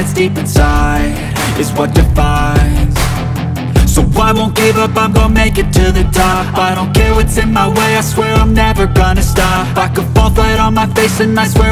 that's deep inside Is what defines. So I won't give up, I'm gonna make it to the top. I don't care what's in my way, I swear I'm never gonna stop. I could fall flat on my face and I swear